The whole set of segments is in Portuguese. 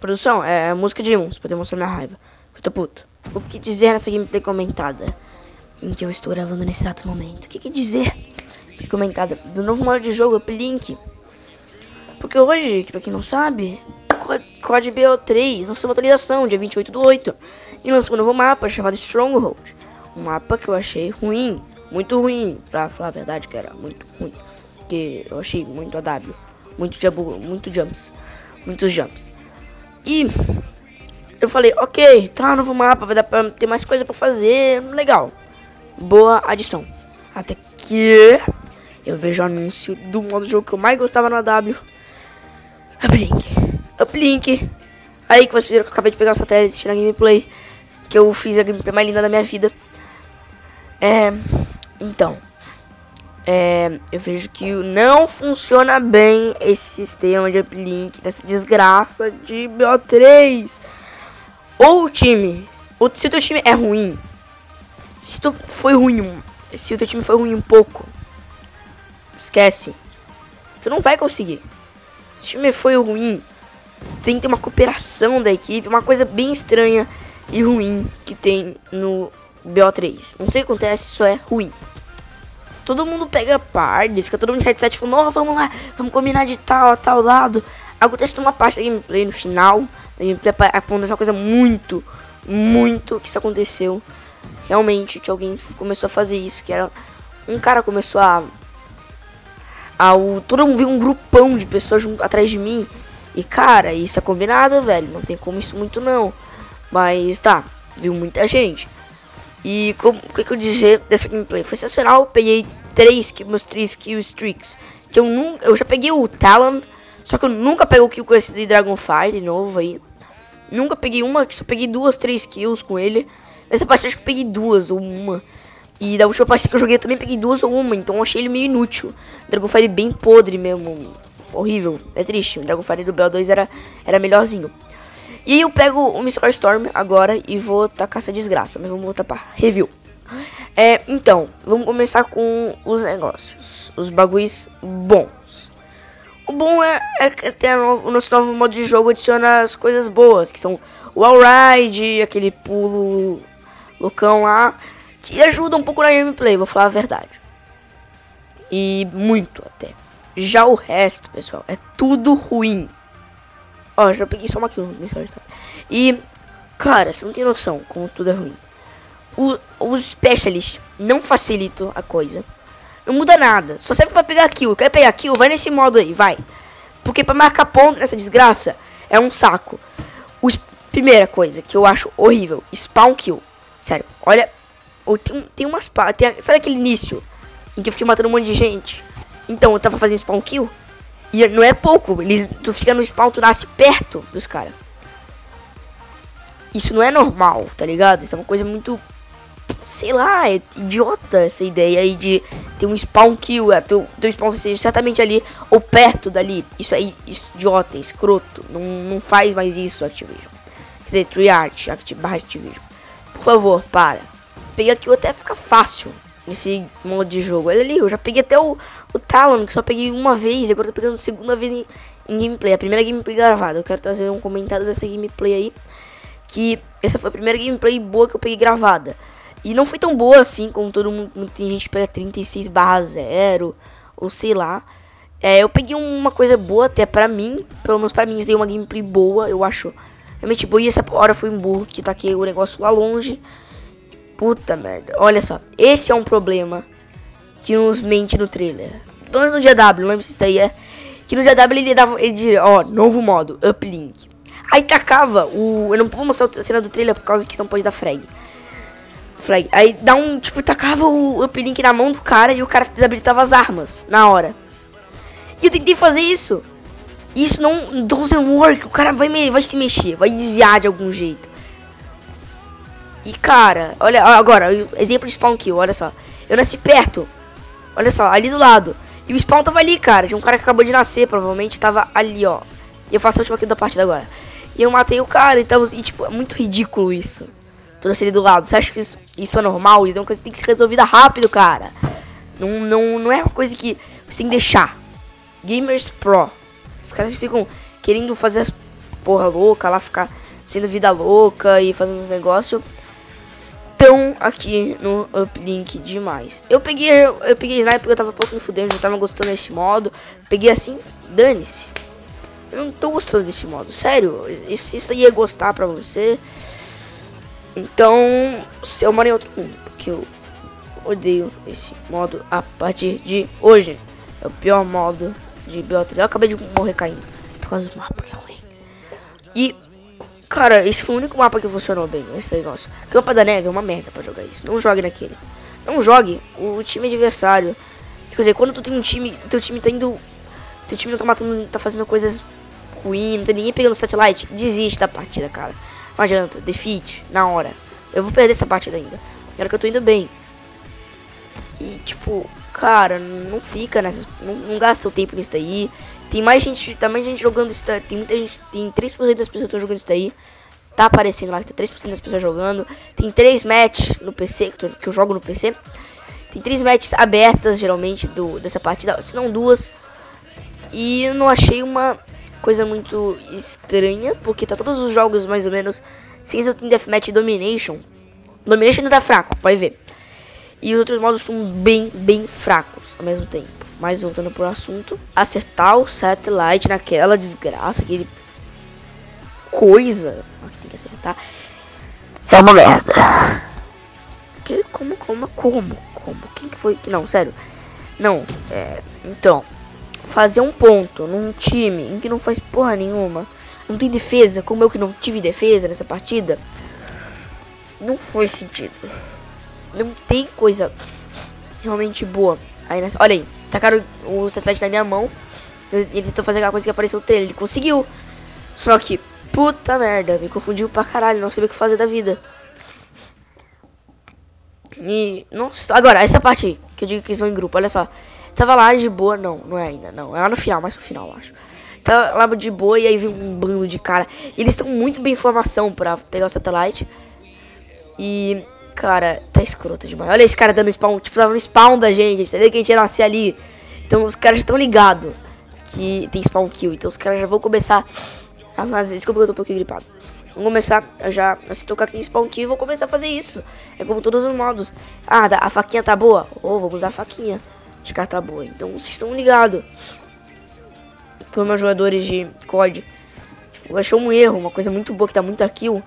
Produção, é música de uns, pra demonstrar minha raiva. Eu tô puto. O que dizer nessa gameplay comentada? Em que eu estou gravando nesse exato momento. O que, que dizer? Comentada do novo modo de jogo, Uplink. Porque hoje, pra quem não sabe, COD BO3 lançou uma atualização dia 28 do 8 e lançou um novo mapa chamado Stronghold. Um mapa que eu achei ruim, muito ruim, pra falar a verdade, que era muito ruim. Que eu achei muito AW, muito, jump, muito jumps, muitos jumps. E eu falei, ok, tá, novo mapa, vai dar pra ter mais coisa pra fazer, legal. Boa adição. Até que eu vejo o anúncio do modo jogo que eu mais gostava no AW. Uplink. Uplink. Aí que vocês viram que eu acabei de pegar o satélite na gameplay. Que eu fiz a gameplay mais linda da minha vida. É. Então. É, eu vejo que não funciona bem esse sistema de uplink dessa desgraça de BO3. Ou o time. Ou se o teu time é ruim. Se tu foi ruim. Se o teu time foi ruim um pouco. Esquece. Tu não vai conseguir. Se o time foi ruim. Tem que ter uma cooperação da equipe. Uma coisa bem estranha e ruim que tem no BO3. Não sei o que acontece, isso é ruim. Todo mundo pega parte, fica todo mundo de headset falando, oh, vamos lá, vamos combinar de tal a tal lado. Acontece numa parte da gameplay no final. Da gameplay acontece uma coisa muito, muito que isso aconteceu. Realmente que alguém começou a fazer isso, que era. Um cara começou a. a o, todo mundo viu um grupão de pessoas junto atrás de mim. E cara, isso é combinado, velho. Não tem como isso muito não. Mas tá, viu muita gente. E o que, que eu dizer dessa gameplay? Foi sensacional, peguei três, meus três kill streaks. Que eu nunca. Eu já peguei o Talon. Só que eu nunca peguei o kill com esse Dragonfire novo aí. Nunca peguei uma, só peguei duas, três kills com ele. Nessa partida acho que peguei duas ou uma. E da última partida que eu joguei eu também peguei duas ou uma, então achei ele meio inútil. Dragonfire bem podre mesmo. Horrível, é triste. O Dragonfire do BO2 era, era melhorzinho. E eu pego o Mystical Storm agora e vou tacar essa desgraça. Mas vamos voltar pra review. É, então, vamos começar com os negócios. Os bagulhos bons. O bom é, é tem o nosso novo modo de jogo adiciona as coisas boas, que são o All-Ride, aquele pulo loucão lá, que ajuda um pouco na gameplay, vou falar a verdade. E muito até. Já o resto, pessoal, é tudo ruim. Ó, já peguei só uma kill nesse E, cara, você não tem noção como tudo é ruim. O, os specialists não facilitam a coisa. Não muda nada. Só serve pra pegar kill. Quer pegar kill? Vai nesse modo aí, vai. Porque pra marcar ponto nessa desgraça é um saco. Os, primeira coisa que eu acho horrível. Spawn kill. Sério, olha. Tem, tem umas... Tem, sabe aquele início? Em que eu fiquei matando um monte de gente? Então, eu tava fazendo spawn kill. E não é pouco, eles, tu fica no spawn, tu nasce perto dos caras. Isso não é normal, tá ligado? Isso é uma coisa muito. Sei lá, é idiota essa ideia aí de ter um spawn kill, é, teu, teu spawn seja certamente ali ou perto dali. Isso é idiota, é escroto. Não, não faz mais isso, Activision. Quer dizer, Triart, barra Activision. Por favor, para. Pegar aqui até fica fácil nesse modo de jogo. Olha ali, eu já peguei até o, o Talon, que só peguei uma vez, agora tô pegando segunda vez em, em, gameplay. A primeira gameplay gravada. Eu quero trazer um comentário dessa gameplay aí. Que essa foi a primeira gameplay boa que eu peguei gravada. E não foi tão boa assim, como todo mundo. Tem gente que pega 36 barra 0, ou sei lá. É, eu peguei uma coisa boa até pra mim, pelo menos pra mim, dei uma gameplay boa, eu acho. Realmente boa, e essa hora foi um burro que taquei o negócio lá longe. Puta merda. Olha só, esse é um problema que nos mente no trailer. Pelo menos no GW, não lembro se isso daí é. Que no GW ele dava, ele dizia, ó, novo modo, uplink. Aí tacava o. Eu não vou mostrar a cena do trailer por causa que não pode dar frag. Frag. Aí dá um. Tipo, tacava o uplink na mão do cara e o cara desabilitava as armas na hora. E eu tentei fazer isso. Isso não doesn't work. O cara vai, vai se mexer, vai desviar de algum jeito. E cara, olha agora, exemplo de spawn kill, olha só. Eu nasci perto. Olha só, ali do lado. E o spawn tava ali, cara. Tinha um cara que acabou de nascer, provavelmente tava ali, ó. E eu faço a última kill da partida agora. E eu matei o cara, então, e tipo, é muito ridículo isso. Toda ali do lado. Você acha que isso, isso é normal? Isso é uma coisa que tem que ser resolvida rápido, cara. Não, não, não é uma coisa que você tem que deixar. Gamers Pro. Os caras ficam querendo fazer as porra louca, lá ficar sendo vida louca e fazendo os negócios. Tão aqui no uplink demais. Eu peguei, eu peguei sniper porque eu tava pouco me fudendo, tava gostando desse modo. Peguei assim, dane-se. Eu não tô gostando desse modo, sério. Isso, isso ia gostar pra você. Então, eu moro em outro mundo, porque eu odeio esse modo a partir de hoje. É o pior modo de BO3. Eu acabei de morrer caindo por causa do mapa que é ruim. E, cara, esse foi o único mapa que funcionou bem, esse negócio. Campa da Neve é uma merda pra jogar isso. Não jogue naquele. Não jogue o time adversário. Quer dizer, quando tu tem um time, teu time tá indo. Teu time não tá matando, tá fazendo coisas ruins, não tem ninguém pegando satellite, desiste da partida, cara. Não adianta, defeat, na hora. Eu vou perder essa partida ainda. Era que eu tô indo bem. E tipo, cara, não fica nessas. Não, não gasta o tempo nisso daí. Tem mais gente, tá mais gente jogando isso Tem muita gente. Tem 3% das pessoas que jogando isso daí. Tá aparecendo lá que tem 3% das pessoas jogando. Tem 3 matches no PC, que eu, que eu jogo no PC. Tem 3 matches abertas geralmente do, dessa partida, se não duas. E eu não achei uma coisa muito estranha, porque tá todos os jogos mais ou menos Team Deathmatch e Domination. Domination ainda tá fraco, vai ver. E os outros modos são bem, bem fracos ao mesmo tempo. Mas voltando pro assunto, acertar o satellite naquela desgraça, aquele coisa que tem que acertar. É uma merda. Que, como, como, como, como? Quem que foi? Não, sério. Não, é. Então, fazer um ponto num time em que não faz porra nenhuma, não tem defesa, como eu que não tive defesa nessa partida, não faz sentido. Não tem coisa realmente boa. Aí nessa, olha aí, tacaram o satélite na minha mão. Ele tentou fazer aquela coisa que apareceu o trailer, ele conseguiu. Só que, puta merda, me confundiu pra caralho, não sabia o que fazer da vida. E, nossa, agora, essa parte que eu digo que vão em grupo, olha só. Tava lá de boa, não, não é ainda, não. É lá no final, mais pro final, acho. Tava lá de boa e aí vem um bando de cara. E eles estão muito bem em formação pra pegar o satélite. E, cara, tá escroto demais. Olha esse cara dando spawn, tipo, tava no spawn da gente. Você vê que a gente ia nascer ali. Então os caras estão ligados que tem spawn kill. Então os caras já vão começar a fazer. Desculpa que eu tô um pouquinho gripado. Vão começar a já a se tocar que tem spawn kill vão começar a fazer isso. É como todos os modos. Ah, a faquinha tá boa? Ou oh, vamos usar a faquinha de carta boa. Então vocês estão ligados. Como os jogadores de COD. Tipo, achou um erro, uma coisa muito boa que tá muito kill.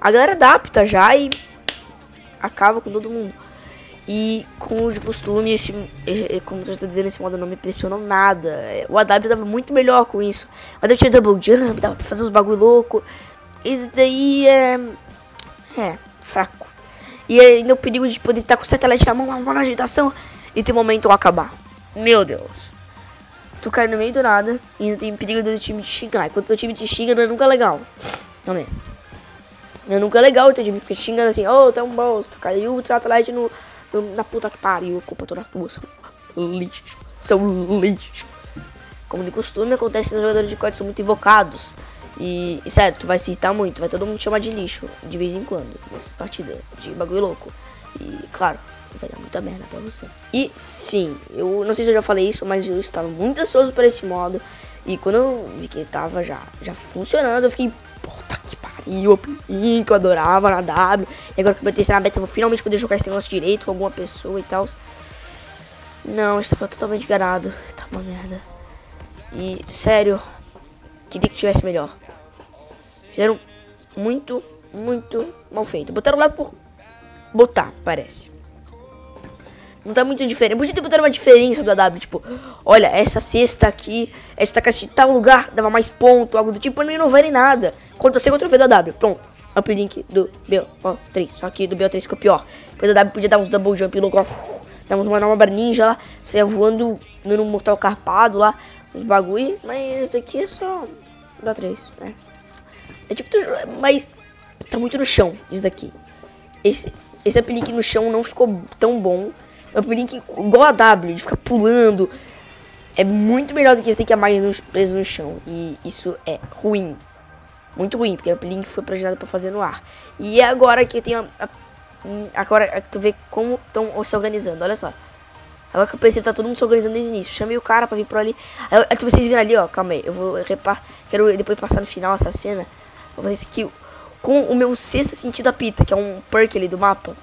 A galera adapta já e acaba com todo mundo. E como de costume, esse, como eu estou dizendo, esse modo não me impressionou nada. O AW tava muito melhor com isso. O AW tinha double jump, dava pra fazer uns bagulho louco. Esse daí é. É, fraco. E ainda o perigo de poder estar com o satélite na mão, uma na agitação e tem momento acabar. Meu Deus. Tu cai no meio do nada e ainda tem perigo do time te xingar. Quando o time te xinga, não é nunca legal. Não é. Não é nunca legal o teu time fica xingando assim, ô, oh, tu é um bosta, caiu o Triathlete no, no, na puta que pariu, culpa toda tua, são lixo, são lixo. Como de costume acontece nos jogadores de código, são muito invocados. E, e sério, tu vai se irritar muito, vai todo mundo te chamar de lixo, de vez em quando, nessa partida, de bagulho louco. E, claro, vai dar muita merda pra você. E sim, eu não sei se eu já falei isso, mas eu estava muito ansioso por esse modo. E quando eu vi que tava já, já funcionando, eu fiquei, puta que pariu, que eu adorava na W. E agora que eu botei na beta, eu vou finalmente poder jogar esse negócio direito com alguma pessoa e tal. Não, estava totalmente enganado. Tá uma merda. E, sério, queria que tivesse melhor. Fizeram muito, muito mal feito. Botaram lá por botar, parece. Não tá muito diferente. Podia ter uma diferença da W, tipo, olha, essa cesta aqui, esta caixa de tal lugar dava mais ponto, algo do tipo, não inovar em nada. Contra C contra o V da W, pronto. Up link do BO3, só que do BO3 ficou pior. Porque da W podia dar uns double jump louco, ó, damos uma nova ninja lá, saia voando no mortal carpado lá, uns bagulho, mas daqui é só BO3, né? É tipo, mas tá muito no chão, isso daqui. Esse, esse uplink no chão não ficou tão bom. O uplink igual a W, de ficar pulando. É muito melhor do que esse tem que é mais no, preso no chão. E isso é ruim. Muito ruim, porque o uplink foi projetado para fazer no ar. E é agora que tem a, a, agora tu vê como estão se organizando, olha só. Agora que eu pensei, tá todo mundo se organizando desde o início. Chamei o cara pra vir por ali. Aí, de vocês virem ali, ó, calma aí. Eu vou repar. Quero depois passar no final essa cena. Vou fazer isso aqui com o meu sexto sentido apita, que é um perk ali do mapa.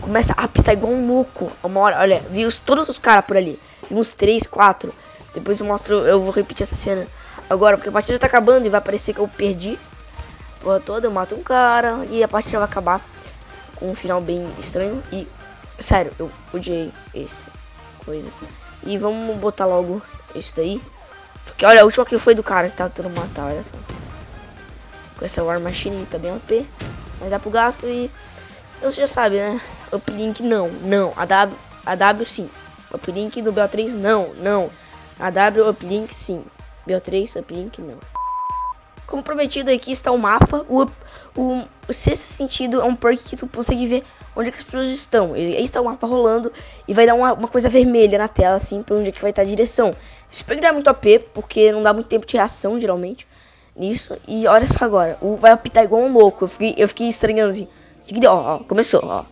Começa a apitar igual um louco. Uma hora, olha, vi os, todos os caras por ali. Vi uns 3, 4. Depois eu mostro, eu vou repetir essa cena agora, porque a partida tá acabando e vai parecer que eu perdi. Porra toda, eu mato um cara e a partida vai acabar com um final bem estranho. E, sério, eu odiei esse coisa. E vamos botar logo isso daí. Porque olha, a última que foi do cara que tá tentando matar, olha só. Com essa War Machine também OP. Mas dá pro gasto e. Você já sabe, né? Uplink não, não. A W, a W sim. Uplink do BO3 não, não. A W uplink sim. BO3 uplink não. Como prometido aqui está o mapa. O, o, o sexto sentido é um perk que tu consegue ver onde é as pessoas estão. E aí está o mapa rolando e vai dar uma, uma coisa vermelha na tela, assim, pra onde é que vai estar a direção. Esse perk dá muito AP, porque não dá muito tempo de reação, geralmente, nisso. E olha só agora, o vai apitar igual um louco. Eu fiquei, eu fiquei estranhando assim. Ó, ó, começou, ó.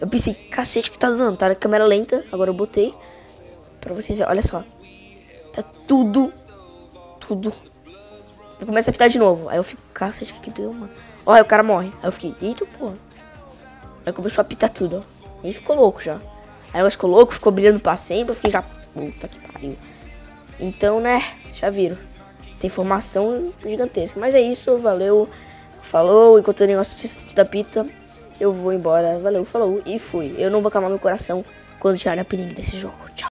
Eu pensei, cacete que tá dando, tá na câmera lenta. Agora eu botei pra vocês verem, olha só. Tá tudo, tudo. Eu começo a apitar de novo. Aí eu fico, cacete que deu, mano. Ó, aí o cara morre. Aí eu fiquei, eita porra. Aí começou a apitar tudo, ó. E ficou louco já. Aí ela ficou louco, ficou brilhando pra sempre. Eu fiquei já, puta que pariu. Então, né, já viram. Tem informação gigantesca. Mas é isso, valeu. Falou, enquanto o negócio da pita, eu vou embora. Valeu, falou e fui. Eu não vou acalmar meu coração quando tirar a perigo desse jogo.